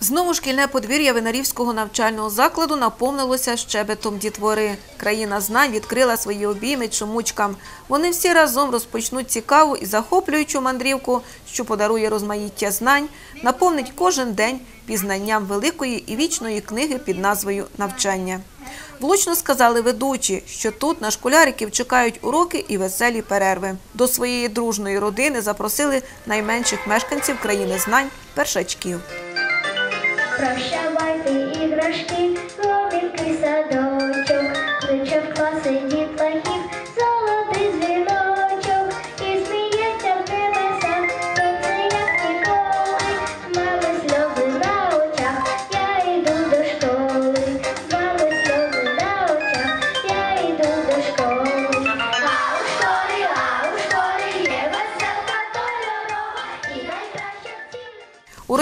Знову шкільне подвір'я Винарівського навчального закладу наповнилося щебетом дітвори. Країна знань відкрила свої обійми чомучкам. Вони всі разом розпочнуть цікаву і захоплюючу мандрівку, що подарує розмаїття знань, наповнить кожен день пізнанням великої і вічної книги під назвою Навчання. Влучно сказали ведучі, що тут на школяриків чекають уроки і веселі перерви. До своєї дружної родини запросили найменших мешканців країни знань першачків. Прощавайте іграшки, гомінки садочок, кличе в класи дітлахів,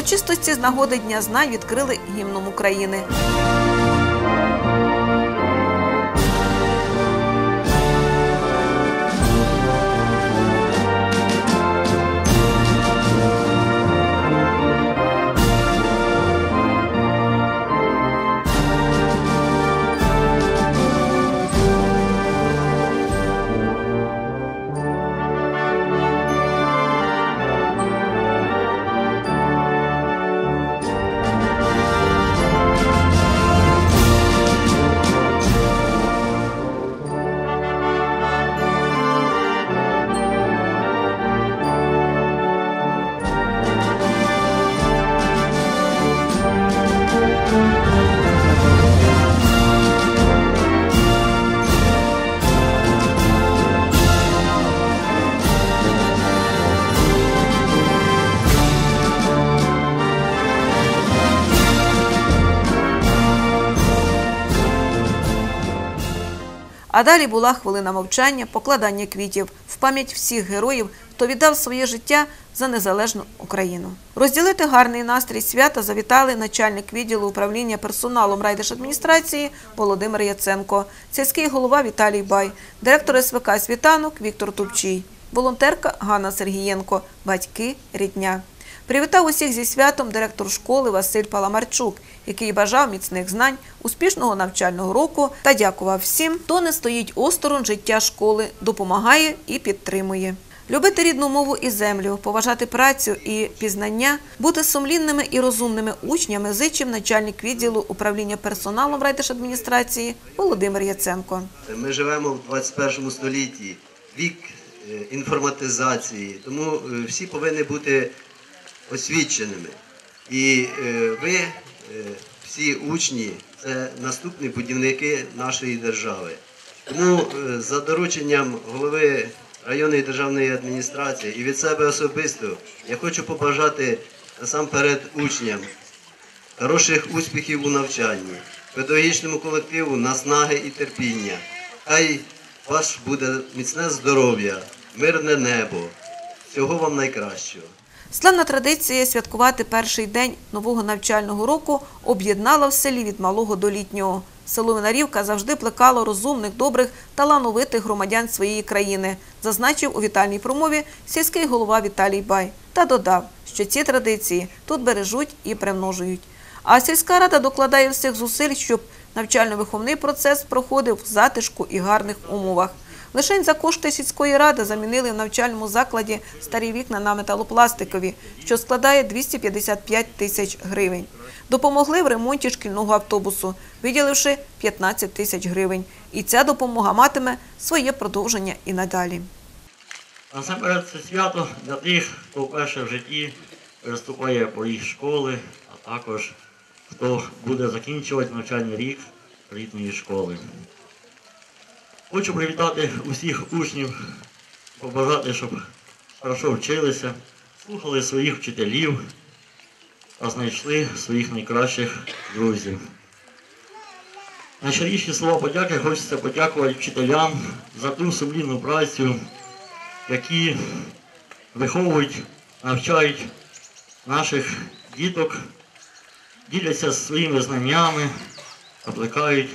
Урочистості з нагоди Дня знань відкрили гімном України. А далі була хвилина мовчання, покладання квітів в пам'ять всіх героїв, хто віддав своє життя за незалежну Україну. Розділити гарний настрій свята завітали начальник відділу управління персоналом райдержадміністрації Володимир Яценко, сільський голова Віталій Бай, директор СВК «Світанок» Віктор Тупчій, волонтерка Ганна Сергієнко, батьки рідня. Привітав усіх зі святом директор школи Василь Паламарчук, який бажав міцних знань, успішного навчального року та дякував всім, хто не стоїть осторонь життя школи, допомагає і підтримує. Любити рідну мову і землю, поважати працю і пізнання, бути сумлінними і розумними учнями зичив начальник відділу управління персоналом райдержадміністрації Володимир Яценко. Ми живемо в 21 столітті, вік е, інформатизації, тому е, всі повинні бути освіченими. І е, ви, е, всі учні, це наступні будівники нашої держави. Тому е, за дорученням голови районної державної адміністрації і від себе особисто я хочу побажати насамперед учням хороших успіхів у навчанні, педагогічному колективу наснаги і терпіння. Хай ваш буде міцне здоров'я, мирне небо. Всього вам найкращого. Славна традиція святкувати перший день нового навчального року об'єднала в селі від малого до літнього. Село Винарівка завжди плекало розумних, добрих, талановитих громадян своєї країни, зазначив у вітальній промові сільський голова Віталій Бай та додав, що ці традиції тут бережуть і примножують. А сільська рада докладає всіх зусиль, щоб навчально-виховний процес проходив в затишку і гарних умовах. Лишень за кошти сільської ради замінили в навчальному закладі старі вікна на металопластикові, що складає 255 тисяч гривень. Допомогли в ремонті шкільного автобусу, виділивши 15 тисяч гривень. І ця допомога матиме своє продовження і надалі. Насамперед це свято для тих, хто вперше в житті переступає поріг школи, а також хто буде закінчувати навчальний рік літньої школи. Хочу привітати усіх учнів, побажати, щоб хорошо вчилися, слухали своїх вчителів та знайшли своїх найкращих друзів. Найщиріші слова подяки хочеться подякувати вчителям за ту сумлінну працю, які виховують, навчають наших діток, діляться своїми знаннями, плекають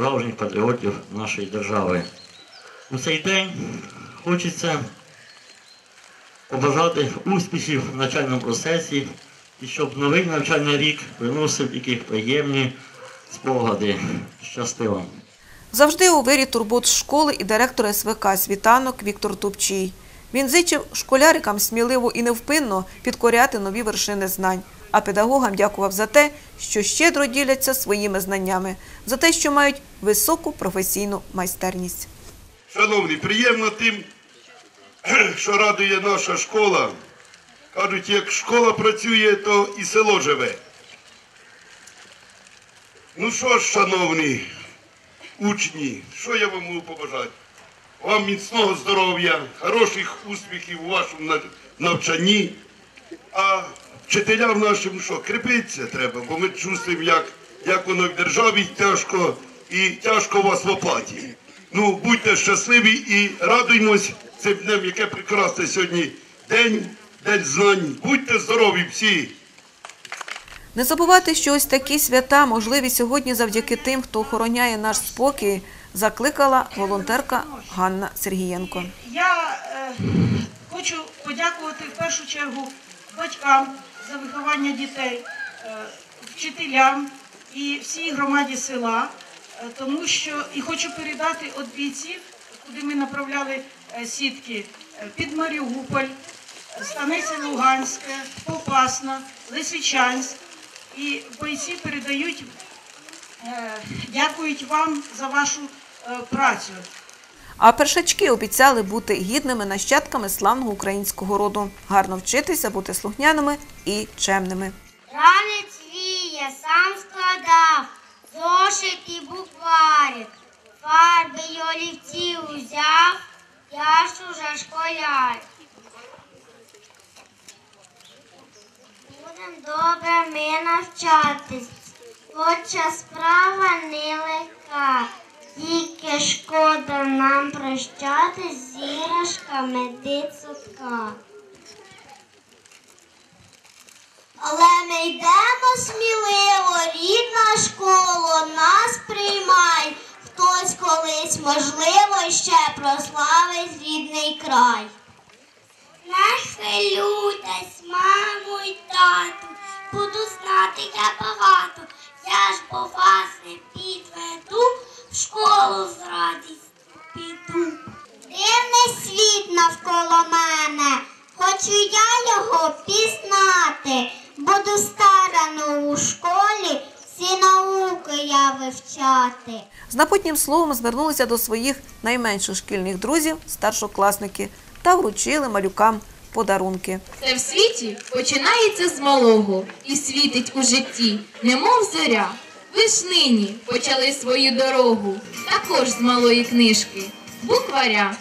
справжніх патріотів нашої держави. У цей день хочеться побажати успіхів в навчальному процесі і щоб новий навчальний рік приносив тільки приємні спогади. Щасти! Завжди у вирі турбот школи і директор СВК «Світанок» Віктор Тупчій. Він зичив школярикам сміливо і невпинно підкоряти нові вершини знань, а педагогам дякував за те, що щедро діляться своїми знаннями, за те, що мають високу професійну майстерність. Шановні, приємно тим, що радує наша школа. Кажуть, як школа працює, то і село живе. Ну що ж, шановні учні, що я вам можу побажати? Вам міцного здоров'я, хороших успіхів у вашому навчанні. А вчителям нашим що, кріпитися треба, бо ми чувствуємо, як, як воно в державі тяжко і тяжко у вас в оплаті. Ну, будьте щасливі і радуймось цим днем, яке прекрасне сьогодні день, день знань. Будьте здорові всі! Не забувати, що ось такі свята можливі сьогодні завдяки тим, хто охороняє наш спокій, закликала волонтерка Ганна Сергієнко. Я е, хочу подякувати в першу чергу батькам за виховання дітей, е, вчителям і всій громаді села, е, тому що і хочу передати від бійців, куди ми направляли е, сітки під Маріуполь, Станиця Луганське, Попасна, Лисичанськ. І бойці передають, дякують вам за вашу працю. А першачки обіцяли бути гідними нащадками славного українського роду, гарно вчитися, бути слухняними і чемними. Ранець віє, сам складав, зошит і букварик, фарби й олівці узяв, я ж уже школяр. Будем добре ми навчатись, хоча справа нелегка, тільки шкода нам прощатись з іграшками. Але ми йдемо сміливо, рідна школа нас приймай. Хтось колись, можливо, ще прославить рідний край. Не хвилюйтесь, мамо й тату, буду знати я багато. Я ж по вас не підведу, в школу з радістю піду. Дивний світ навколо мене, хочу я його пізнати. Буду старано у школі, всі науки я вивчати. З напутнім словом звернулися до своїх найменших шкільних друзів, старшокласники, та вручили малюкам подарунки. Все в світі починається з малого і світить у житті, немов зоря. Ви ж нині почали свою дорогу, також з малої книжки, букваря.